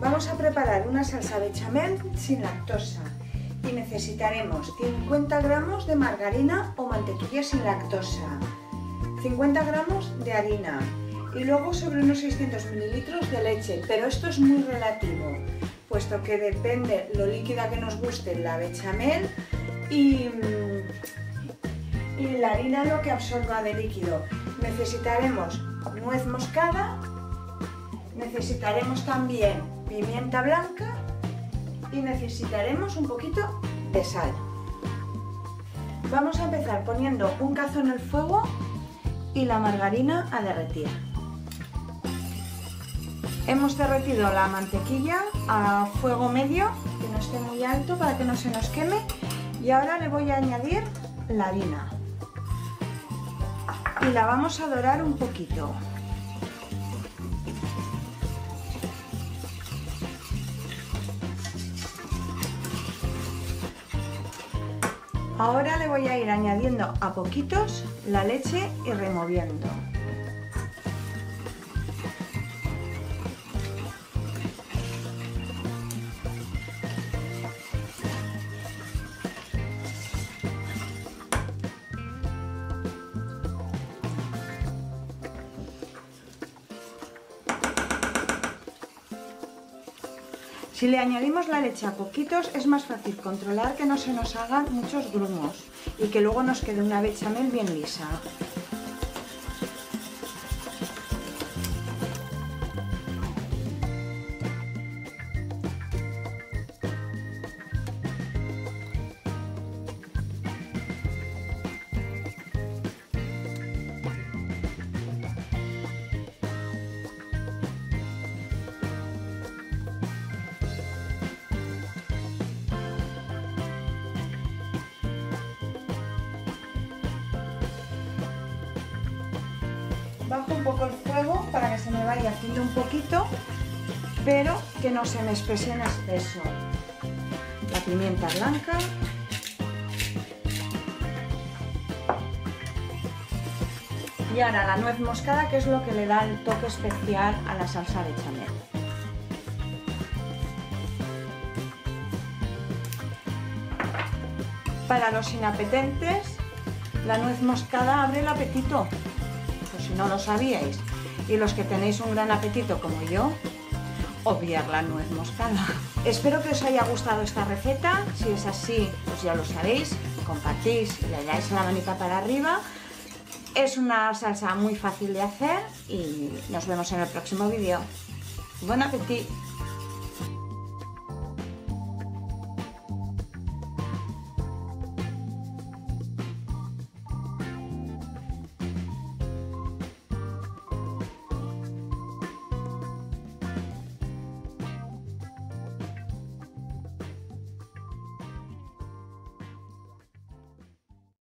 Vamos a preparar una salsa bechamel sin lactosa. Y necesitaremos 50 gramos de margarina o mantequilla sin lactosa, 50 gramos de harina. Y luego sobre unos 600 mililitros de leche, pero esto es muy relativo, puesto que depende lo líquida que nos guste la bechamel y, y la harina lo que absorba de líquido. Necesitaremos nuez moscada, necesitaremos también pimienta blanca y necesitaremos un poquito de sal. Vamos a empezar poniendo un cazo en el fuego y la margarina a derretir. Hemos derretido la mantequilla a fuego medio, que no esté muy alto para que no se nos queme. Y ahora le voy a añadir la harina. Y la vamos a dorar un poquito. Ahora le voy a ir añadiendo a poquitos la leche y removiendo. Si le añadimos la leche a poquitos es más fácil controlar que no se nos hagan muchos grumos y que luego nos quede una bechamel bien lisa. Bajo un poco el fuego para que se me vaya haciendo un poquito, pero que no se me espese en espeso. La pimienta blanca. Y ahora la nuez moscada, que es lo que le da el toque especial a la salsa de chamel. Para los inapetentes, la nuez moscada abre el apetito si no lo sabíais. Y los que tenéis un gran apetito como yo, obviar la nuez moscada. Espero que os haya gustado esta receta. Si es así, pues ya lo sabéis. Compartís y le dais la manita para arriba. Es una salsa muy fácil de hacer y nos vemos en el próximo vídeo. ¡Buen apetito!